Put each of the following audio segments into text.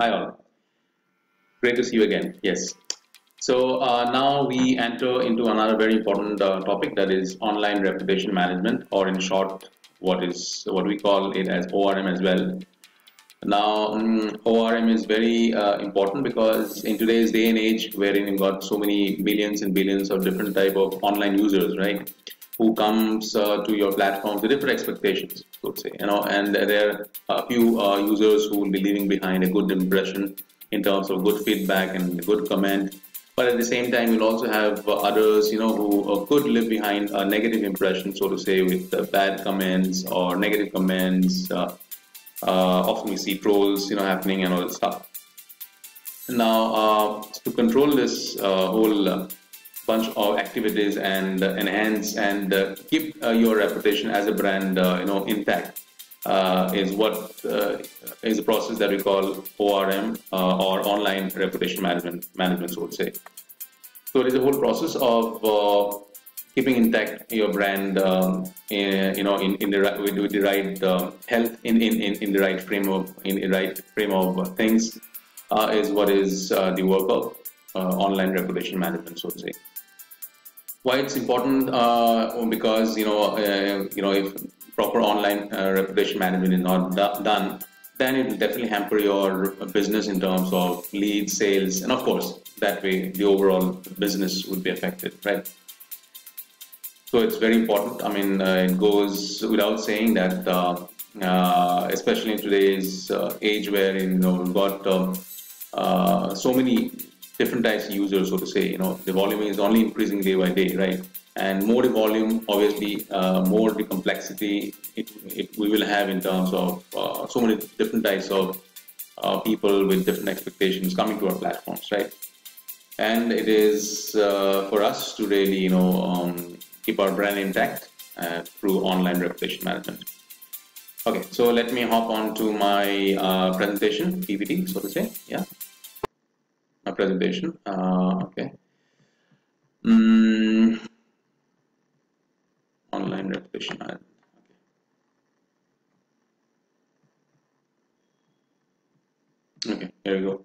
Hi all. Great to see you again. Yes. So uh, now we enter into another very important uh, topic that is online reputation management, or in short, what is what we call it as ORM as well. Now, um, ORM is very uh, important because in today's day and age, wherein you've got so many billions and billions of different type of online users, right? Who comes uh, to your platform with different expectations, so to say, you know, and there are a few uh, users who will be leaving behind a good impression in terms of good feedback and good comment. But at the same time, you'll also have uh, others, you know, who uh, could leave behind a negative impression, so to say, with uh, bad comments or negative comments. Uh, often we see trolls, you know, happening and all that stuff. Now, to control this whole bunch of activities and uh, enhance and uh, keep uh, your reputation as a brand you know intact is what is a process that we call ORM or online reputation management management so would say. So it is a whole process of keeping intact your brand um, in, you know in, in the right with, the right uh, health in, in, in, the right frame of in the right frame of things uh, is what is uh, the work of online reputation management so to say why it's important uh, because you know uh, you know if proper online uh, reputation management is not done then it will definitely hamper your business in terms of lead sales and of course that way the overall business would be affected right? So it's very important. I mean uh, it goes without saying that uh, uh, especially in today's age where you know we've got so many different types of users, so to say. You know, the volume is only increasing day by day, right? And more the volume, obviously, uh, more the complexity it, it, we will have in terms of uh, so many different types of uh, people with different expectations coming to our platforms, right? And it is uh, for us to really, you know, um, keep our brand intact uh, through online reputation management. Okay, so let me hop on to my uh, presentation, PPT, so to say. Yeah presentation. Uh, okay. Mm, online reputation. Okay. okay, here we go.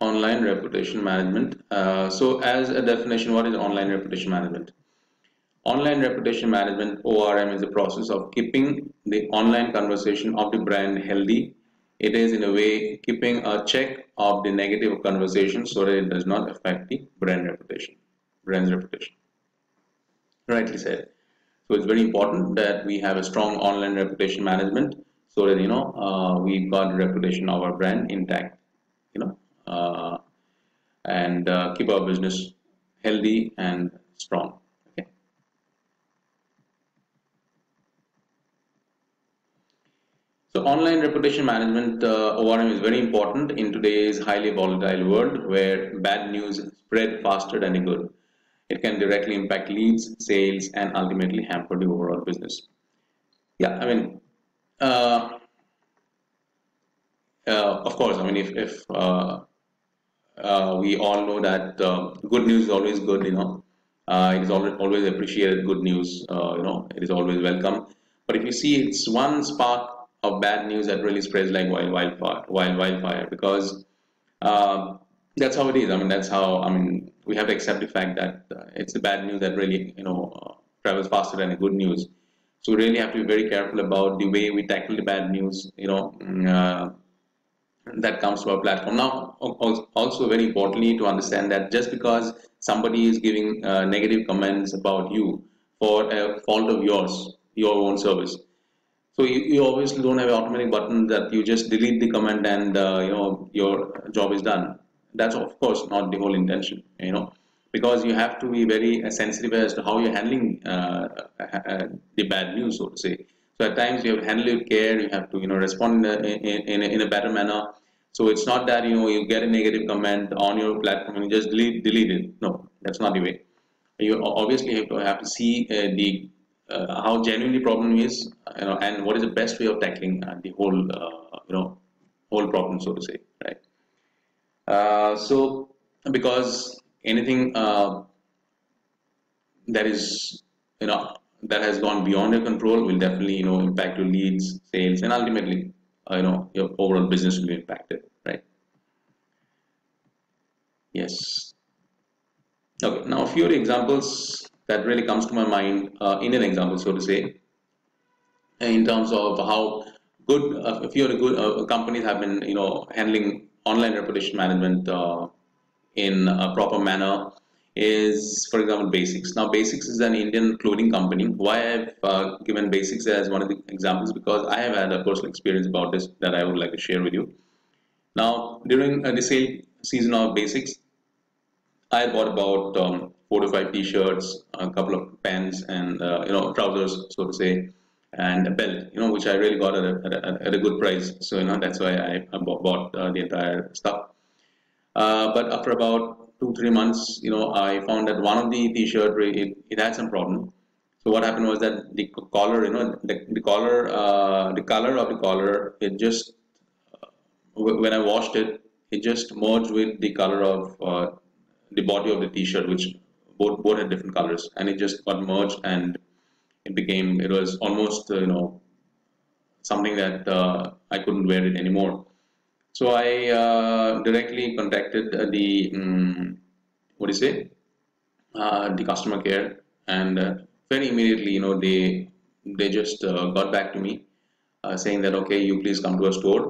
Online reputation management. Uh, so as a definition, what is online reputation management? Online reputation management ORM is a process of keeping the online conversation of the brand healthy. It is in a way keeping a check of the negative conversation so that it does not affect the brand reputation, brand's reputation. Rightly said. So it's very important that we have a strong online reputation management so that you know uh, we got the reputation of our brand intact, you know, uh, and uh, keep our business healthy and strong. So online reputation management uh, ORM is very important in today's highly volatile world where bad news spread faster than good. It can directly impact leads, sales, and ultimately hamper the overall business. Yeah, I mean, uh, uh, of course, I mean, if, if uh, uh, we all know that uh, good news is always good, you know, it is always, always appreciated good news, you know, it is always welcome. But if you see it's one spark of bad news that really spreads like wild wildfire, wild wildfire because uh, that's how it is. I mean, that's how I mean we have to accept the fact that uh, it's the bad news that really you know uh, travels faster than the good news. So we really have to be very careful about the way we tackle the bad news. You know. Mm, uh, that comes to our platform. Now, also very importantly to understand that just because somebody is giving uh, negative comments about you for a fault of yours, your own service, so you, you obviously don't have an automatic button that you just delete the comment and uh, you know your job is done. That's of course not the whole intention, you know, because you have to be very sensitive as to how you're handling uh, uh, the bad news, so to say. So at times you have to handle it with care. You have to you know respond in a, in, in a better manner. So it's not that you know you get a negative comment on your platform and you just delete delete it. No, that's not the way. You obviously have to have to see uh, the uh, how genuinely problem is, you know, and what is the best way of tackling uh, the whole, uh, you know, whole problem, so to say, right? Uh, so, because anything uh, that is, you know, that has gone beyond your control will definitely you know impact your leads, sales, and ultimately uh, you know your overall business will be impacted, right? Yes. Okay. Now a few examples that really comes to my mind, uh, an example, so to say, in terms of how good uh, a few of the good uh, companies have been you know handling online reputation management uh, in a proper manner is, for example, Basics. Now, Basics is an Indian clothing company. Why I've uh, given Basics as one of the examples because I have had a personal experience about this that I would like to share with you. Now, during uh, the sale season of Basics, I bought about um, four to five t-shirts, a couple of pants, and uh, you know trousers, so to say, and a belt. You know, which I really got at a, at a, at a good price. So you know that's why I, I bought uh, the entire stuff. Uh, but after about two three months you know i found that one of the t-shirt it, it had some problem so what happened was that the collar you know the, the collar uh, the color of the collar it just uh, when i washed it it just merged with the color of uh, the body of the t-shirt which both both had different colors and it just got merged and it became it was almost you know something that uh, i couldn't wear it anymore. So I uh, directly contacted the um, what do you say? Uh, the customer care, and uh, very immediately, you know, they they just uh, got back to me uh, saying that okay, you please come to a store.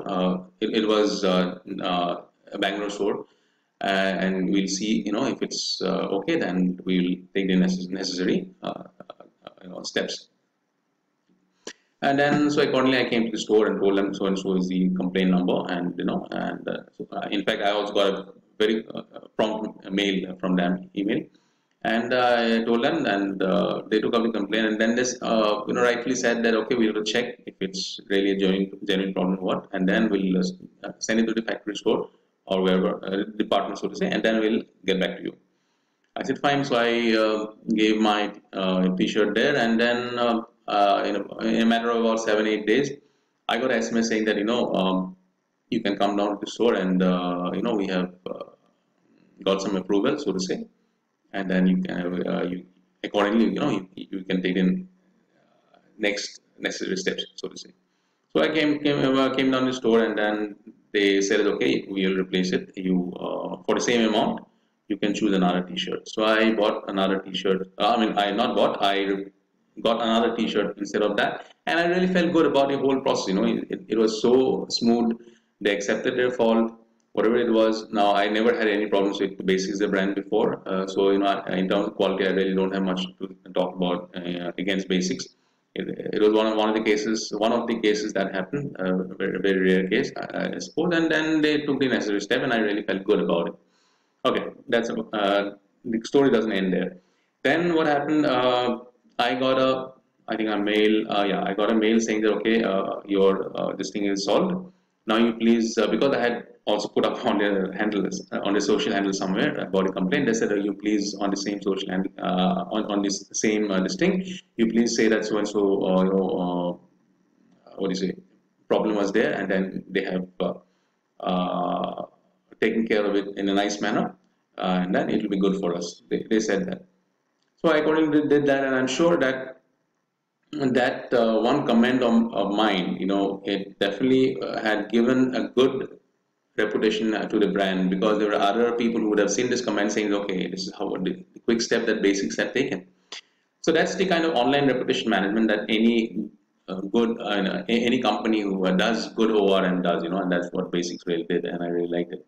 It, it, was a Bangalore store, and we'll see, you know, if it's okay, then we'll take the necessary you know, steps. And then, so accordingly, I came to the store and told them so and so is the complaint number, and you know, and uh, so, uh, in fact, I also got a very uh, prompt mail from them, email, and uh, I told them, and uh, they took up the complaint, and then this, uh, you know, rightfully said that okay, we will check if it's really a genuine, genuine problem or what, and then we'll send it to the factory store or wherever department, so to say, and then we'll get back to you. I said fine, so I gave my T-shirt there, and then uh, in, a, in, a, matter of about seven eight days i got an sms saying that you know um, you can come down to the store and uh, you know we have uh, got some approval so to say and then you can uh, you accordingly you know you, you can take in uh, next necessary steps so to say so i came came, uh, came down to the store and then they said okay we will replace it you for the same amount you can choose another t-shirt. So i bought another t-shirt i mean i not bought i got another t-shirt instead of that. And i really felt good about the whole process you know it, it was so smooth they accepted their fault whatever it was. Now i never had any problems with basics the brand before uh, so you know in terms of quality i really don't have much to talk about uh, against basics it, was one of one of the cases one of the cases that happened a uh, very, very rare case I, I, suppose and then they took the necessary step and i really felt good about it okay that's uh, the story doesn't end there then what happened uh, I got a, I think a mail, uh, yeah, I got a mail saying that, okay, uh, your, uh, this thing is solved. Now you please, uh, because I had also put up on the handle, uh, on the social handle somewhere about a complaint, they said, uh, you please on the same social handle, uh, on, on this same uh, listing, you please say that so-and-so, uh, you know, what do you say, problem was there and then they have taken care of it in a nice manner and then it will be good for us. They, they said that. So I accordingly did that, and I'm sure that that uh, one comment of, of mine, you know, it definitely uh, had given a good reputation to the brand because there were other people who would have seen this comment saying, okay, this is how the quick step that Basics have taken. So that's the kind of online reputation management that any uh, good uh, any company who does good ORM does, you know, and that's what Basics really did, and I really liked it,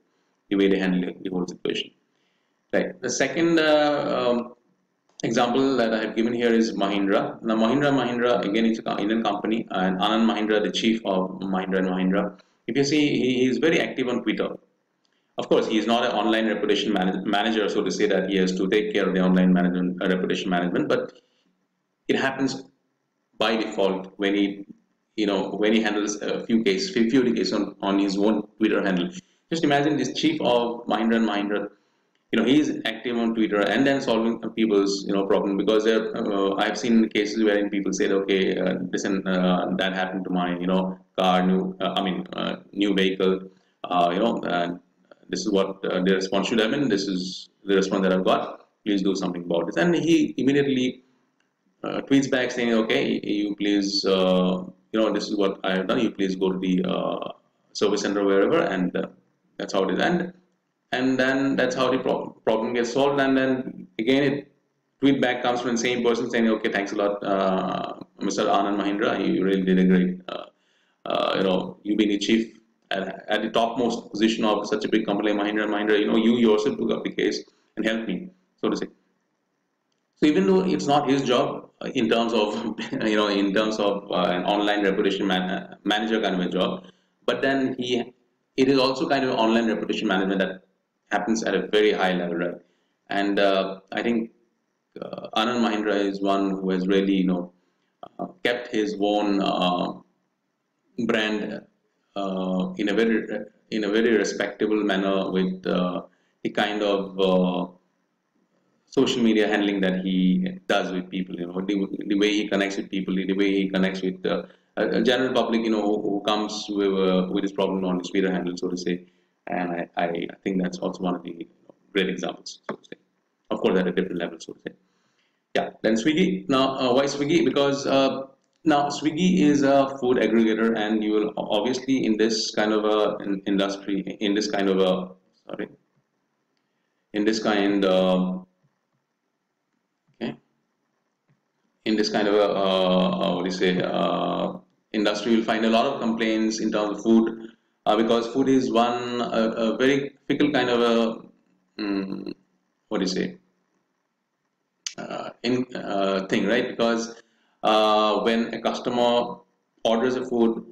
the way they handled the whole situation. Right. The second uh, um, example that I have given here is Mahindra. Now Mahindra Mahindra again it's an Indian company and Anand Mahindra the chief of Mahindra and Mahindra. If you see he is very active on Twitter. Of course he is not an online reputation manage manager so to say that he has to take care of the online management uh, reputation management but it happens by default when he you know when he handles a few cases few, few cases on, on his own Twitter handle. Just imagine this chief of Mahindra and Mahindra you know he's active on Twitter and then solving people's you know problem because there uh, I've seen cases wherein people said okay uh, uh, that happened to my you know car new uh, I mean uh, new vehicle uh, you know this is what the response should have been this is the response that I've got please do something about this and he immediately uh, tweets back saying, okay, you please, uh, you know, this is what I have done. You please go to the uh, service center wherever, and uh, that's how it is. And and then that's how the problem problem gets solved. And then again, it tweet back comes from the same person saying, okay, thanks a lot, uh, Mr. Anand Mahindra. You really did a great, uh, you know, you being the chief at, at, the topmost position of such a big company Mahindra Mahindra. You know, you yourself took up the case and helped me, so to say. So even though it's not his job uh, in terms of you know in terms of uh, an online reputation man manager kind of a job, but then he it is also kind of online reputation management that happens at a very high level, right? And uh, I think uh, Anand Mahindra is one who has really you know uh, kept his own uh, brand in a very in a very respectable manner with the kind of social media handling that he does with people, you know, the, the way he connects with people, the way he connects with uh, a general public, you know, who, who comes with, uh, with his problem on his Twitter handle, so to say. And I, I, think that's also one of the great examples, so. Of course, at a different level, so to say. Yeah, then Swiggy. Now, uh, why Swiggy? Because uh, now Swiggy is a food aggregator, and you will obviously in this kind of a in industry, in this kind of a sorry, in this kind of in this kind of a, uh, what do you say, uh, industry, you'll find a lot of complaints in terms of food, uh, because food is one a, a very fickle kind of a, um, what do you say, uh, in uh, thing, right? Because when a customer orders a food,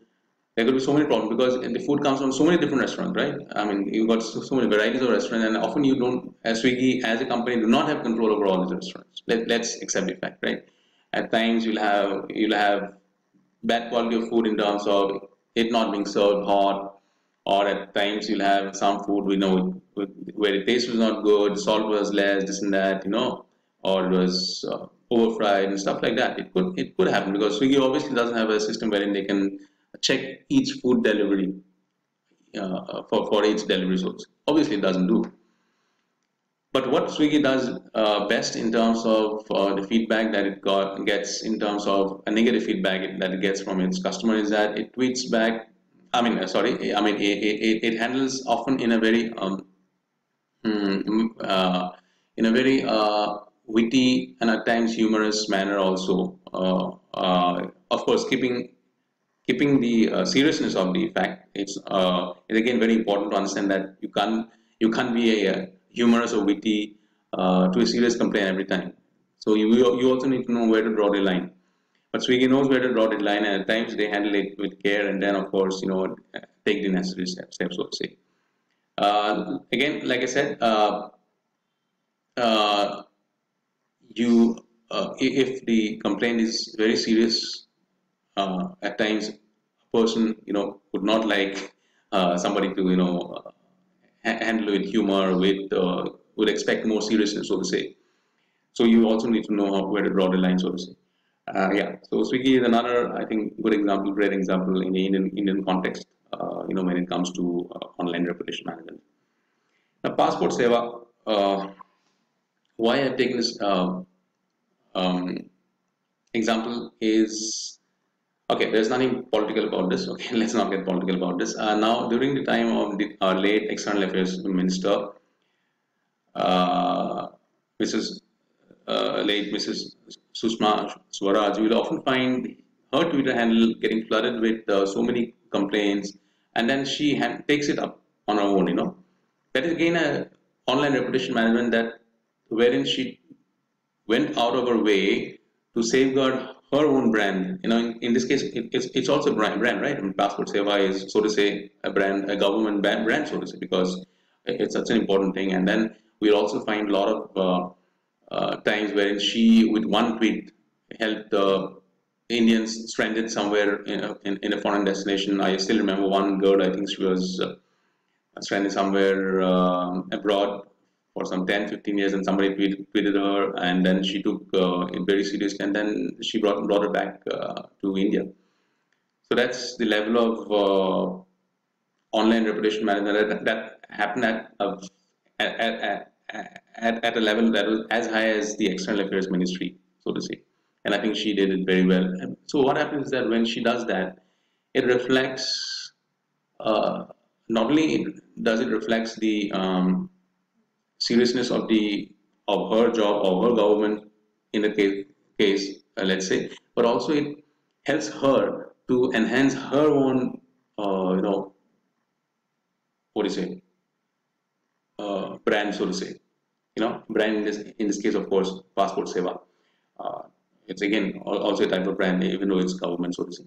there could be so many problems because the food comes from so many different restaurants, right? I mean, you've got so, so many varieties of restaurants, and often you don't, as Swiggy, as a company, do not have control over all these restaurants. Let, let's accept the fact, right? At times you'll have you'll have bad quality of food in terms of it not being served hot, or at times you'll have some food we know where the taste was not good, salt was less, this and that, you know, or it was uh, overfried and stuff like that. It could it could happen because Swiggy obviously doesn't have a system wherein they can check each food delivery uh, for for each delivery source. Obviously, it doesn't do. But what Swiggy does uh, best in terms of uh, the feedback that it got gets in terms of a negative feedback that it gets from its customer is that it tweets back. I mean, uh, sorry, I mean it, it, it, handles often in a very um, hmm, uh, in a very uh, witty and at times humorous manner also. Uh, of course, keeping keeping the seriousness of the fact. It's, it's again very important to understand that you can't you can't be a humorous or witty uh, to a serious complaint every time. So you, you also need to know where to draw the line. But Swiggy knows where to draw the line and at times they handle it with care and then of course, you know, take the necessary steps, so to say. Uh, again, like I said, uh, uh, you uh, if the complaint is very serious, uh, at times a person you know would not like uh, somebody to you know handle with humor, with would expect more seriousness, so to say. So you also need to know how, where to draw the line, so to say. Uh, yeah, so Swiggy is another, I think, good example, great example in the Indian, Indian context, uh, you know, when it comes to uh, online reputation management. Now, Passport Seva, uh, why I've taken this uh, um, example is Okay, there's nothing political about this. Okay, let's not get political about this. Uh, now, during the time of the, our late External Affairs Minister, Mrs. Late Mrs. Sushma Swaraj, you will often find her Twitter handle getting flooded with uh, so many complaints, and then she takes it up on her own. You know, that is again a online reputation management that wherein she went out of her way to safeguard her own brand. You know, in, in this case, it, it's, it's also brand, brand, right? I mean, Passport Seva is, so to say, a brand, a government brand, so to say, because it's such an important thing. And then we'll also find a lot of uh, uh, times wherein she, with one tweet, helped uh, Indians stranded somewhere in a, in, in, a foreign destination. I still remember one girl, I think she was uh, stranded somewhere um, abroad for some 10 15 years and somebody tweeted, tweeted her and then she took uh, it very seriously and then she brought, brought her back uh, to India. So that's the level of uh, online reputation management that, that happened at, at, at, at, at, a level that was as high as the External Affairs Ministry, so to say. and I think she did it very well. So what happens is that when she does that, it reflects uh, not only does it reflects the um, seriousness of the of her job or her government in the case, case uh, let's say, but also it helps her to enhance her own, uh, you know, what do you say, uh, brand, so to say. You know, brand in this, in this case, of course, Passport Seva. Uh, it's again also a type of brand, even though it's government, so to say.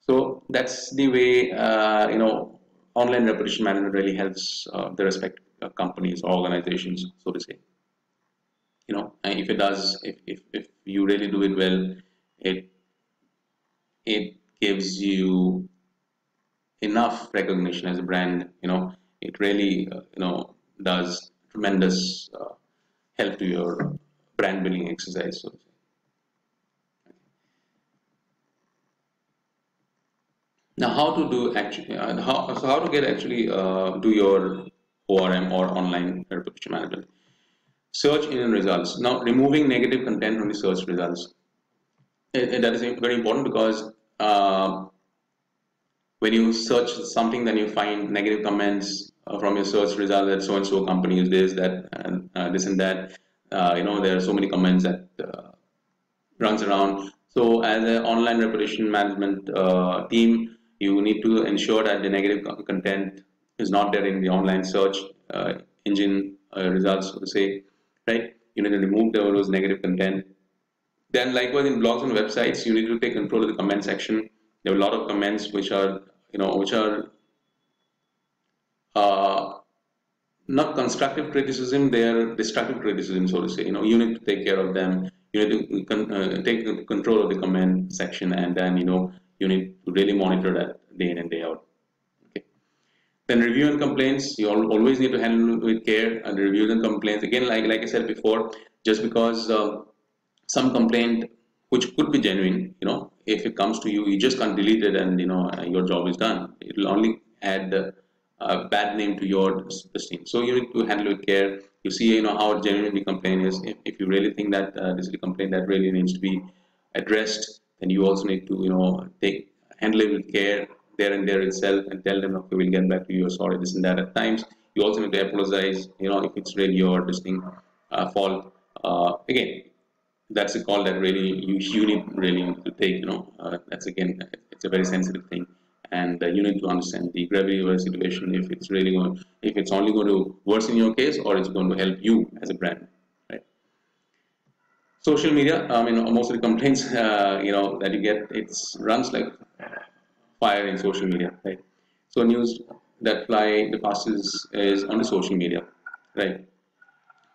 So that's the way, uh, you know, online reputation management really helps uh, the respective uh, companies or organizations, so to say. You know, if it does, if, if, if you really do it well, it it gives you enough recognition as a brand. You know, it really uh, you know does tremendous uh, help to your brand building exercise. So. Now, how to do actually, uh, how, so how to get actually uh, do your ORM or online reputation management. Search engine results. Now, removing negative content from the search results. It, it, that is very important because uh, when you search something, then you find negative comments uh, from your search result that so and so company is this, that, and uh, this and that. Uh, you know, there are so many comments that runs around. So, as an online reputation management team, you need to ensure that the negative content is not there in the online search uh, engine uh, results, so to say, right? You need to remove those negative content. Then likewise in blogs and websites, you need to take control of the comment section. There are a lot of comments which are, you know, which are uh, not constructive criticism, they are destructive criticism, so to say. You know, you need to take care of them. You need to con uh, take control of the comment section, and then you know you need to really monitor that day in and day out. Okay. Then review and complaints, you always need to handle with care and reviews and complaints. Again, like, like I said before, just because uh, some complaint which could be genuine, you know, if it comes to you, you just can't delete it and, you know, your job is done. It will only add a bad name to your listing. So you need to handle with care. You see, you know, how genuine the complaint is. If, if you really think that uh, this is a complaint that really needs to be addressed, then you also need to you know take handle it with care there and there itself and tell them okay we'll get back to you sorry this and that at times you also need to apologize you know if it's really your distinct uh, fault uh, again that's a call that really you, you need really to take you know uh, that's again it's a very sensitive thing and uh, you need to understand the gravity of the situation if it's really going if it's only going to worsen your case or it's going to help you as a brand right? Social media i mean most of the complaints uh, you know that you get it runs like fire in social media right? So news that fly the fastest is on the social media right?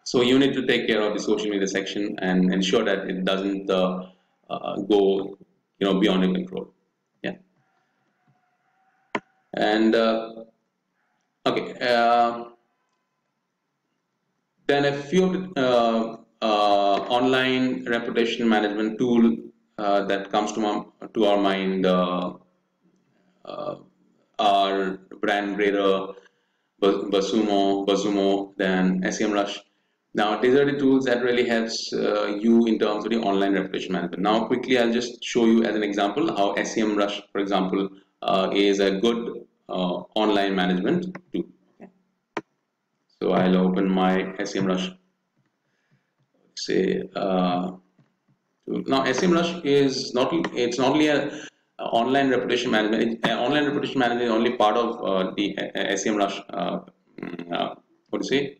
So you need to take care of the social media section and ensure that it doesn't uh, uh, go you know beyond your control and uh, okay uh, then a few uh, online reputation management tool that comes to, my, to our mind are BrandGrader, BuzzSumo, BuzzSumo, then SEMrush. Now, these are the tools that really helps uh, you in terms of the online reputation management. Now, quickly, I'll just show you as an example how SEMrush, for example, uh, is a good online management tool. So I'll open my SEMrush say uh, now SEMrush is not it's not only a uh, online reputation management. Uh, online reputation management is only part of uh, the uh, SEMrush. Uh, mm, uh, what do you say?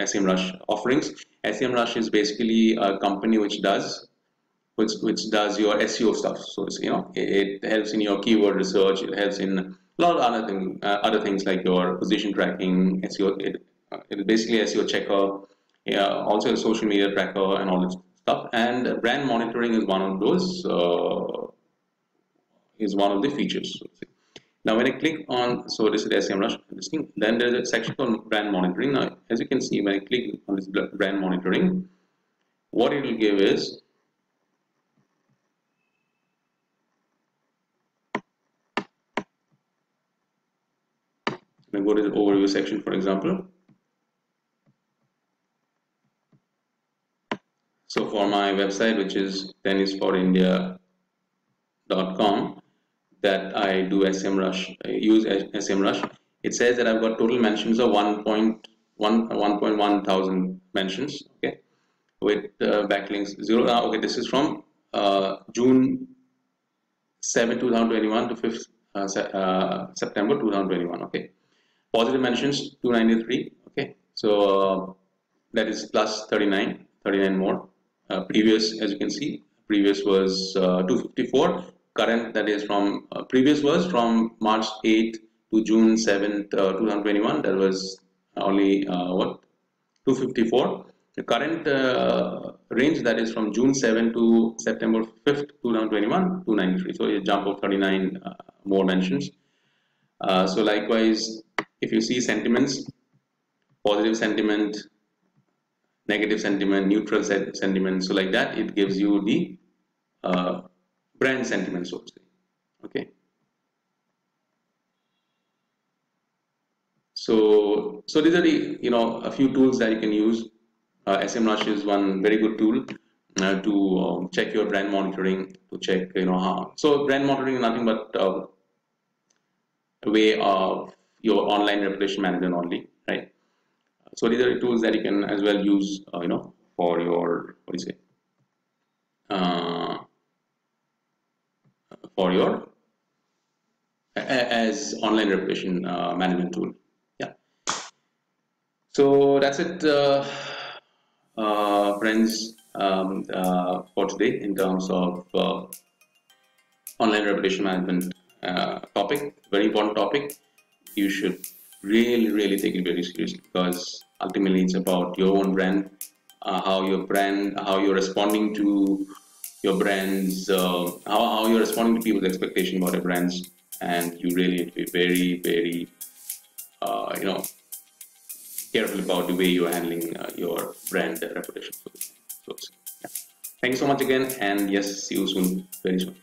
SEMrush offerings. SEMrush is basically a company which does which which does your SEO stuff. So you know it, it, helps in your keyword research. It helps in a lot of other thing, other things like your position tracking, SEO. It, it basically SEO checker yeah, also a social media tracker and all this stuff. And brand monitoring is one of those uh, is one of the features. Now, when I click on so this is SEMrush this thing, then there's a section called brand monitoring. Now, as you can see, when I click on this brand monitoring, what it will give is go to the overview section, for example. So for my website, which is tennisforindia.com, that I do SEMrush, I use SEMrush. It says that I've got total mentions of 1.1 1.1 thousand mentions. Okay, with uh, backlinks zero. Now, okay, this is from uh, June 7, 2021 to 5th uh, uh, September 2021. Okay, positive mentions 293. Okay, so uh, that is plus 39, 39 more. Uh, previous, as you can see, previous was 254. Current, that is from previous was from March 8 to June 7th, 2021. That was only what 254 the current uh, range that is from June 7 to September 5th, 2021, 293. So a jump of 39 uh, more mentions. Uh, so likewise, if you see sentiments, positive sentiment, negative sentiment, neutral sentiment, so like that, it gives you the uh, brand sentiment, so. Okay. So, so these are the, you know, a few tools that you can use uh, is one very good tool uh, to um, check your brand monitoring, to check, you know, how. So brand monitoring is nothing but uh, a way of your online reputation management only, right? So these are the tools that you can as well use, uh, you know, for your, what do you say, uh, for your, as online reputation uh, management tool. Yeah. So that's it. Uh, friends um, uh, for today in terms of uh, online reputation management topic. Very important topic. You should really, really take it very seriously because ultimately it's about your own brand, uh, how your brand, how you're responding to your brands, uh, how, how you're responding to people's expectation about your brands, and you really need to be very, very, uh, you know, careful about the way you're handling uh, your brand reputation. So, so yeah. Thank you so much again, and yes, see you soon, very soon.